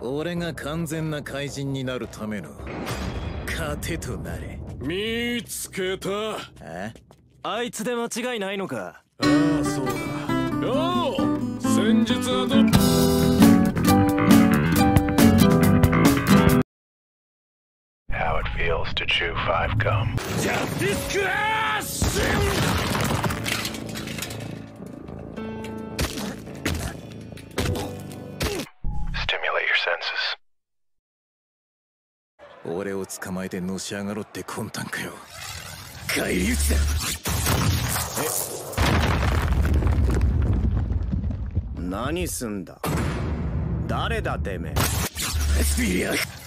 俺が完全な怪人になるための糧となれ。見つけた。え？あいつで間違いないのか。ああそうだ。よう先日はど How it feels to chew five gum. ジャ俺を捕まえてのし上がろって魂胆かよ。返り討ちだ。何すんだ？誰だてめえ？